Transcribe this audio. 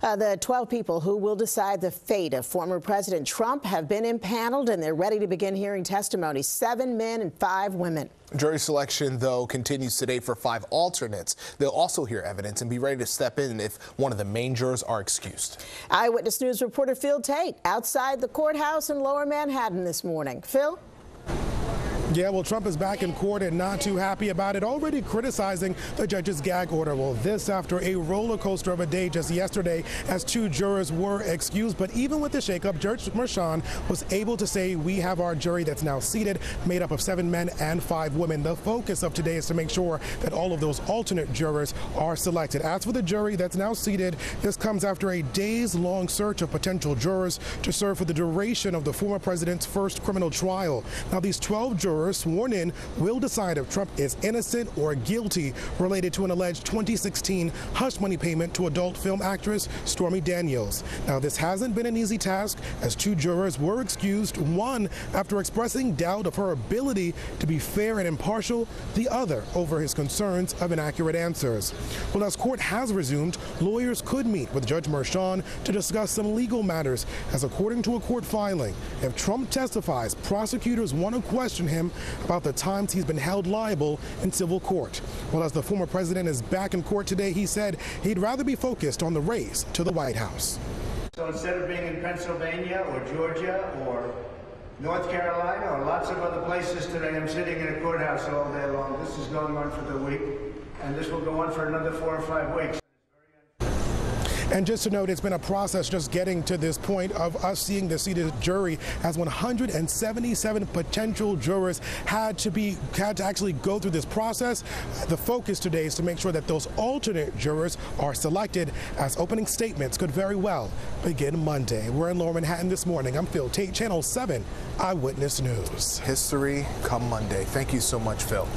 Uh, the 12 people who will decide the fate of former President Trump have been impaneled and they're ready to begin hearing testimony. Seven men and five women. Jury selection, though, continues today for five alternates. They'll also hear evidence and be ready to step in if one of the main jurors are excused. Eyewitness News reporter Phil Taitt outside the courthouse in Lower Manhattan this morning. Phil? Yeah, well, Trump is back in court and not too happy about it, already criticizing the judge's gag order. Well, this after a roller coaster of a day just yesterday as two jurors were excused. But even with the shakeup, Judge Merchan was able to say we have our jury that's now seated, made up of seven men and five women. The focus of today is to make sure that all of those alternate jurors are selected. As for the jury that's now seated, this comes after a days long search of potential jurors to serve for the duration of the former president's first criminal trial. Now, these 12 jurors jurors sworn in will decide if Trump is innocent or guilty related to an alleged 2016 hush money payment to adult film actress Stormy Daniels. Now, this hasn't been an easy task as two jurors were excused, one after expressing doubt of her ability to be fair and impartial, the other over his concerns of inaccurate answers. Well, as court has resumed, lawyers could meet with Judge Merchan to discuss some legal matters, as according to a court filing, if Trump testifies, prosecutors want to question about the times he's been held liable in civil court. Well, as the former president is back in court today, he said he'd rather be focused on the race to the White House. So instead of being in Pennsylvania or Georgia or North Carolina or lots of other places today, I'm sitting in a courthouse all day long. This is going on for the week, and this will go on for another four or five weeks. And just to note, it's been a process just getting to this point of us seeing the seated jury as 177 potential jurors had to be had to actually go through this process. The focus today is to make sure that those alternate jurors are selected as opening statements could very well begin Monday. We're in Lower Manhattan this morning. I'm Phil Taitt, Channel 7 Eyewitness News. History come Monday. Thank you so much, Phil.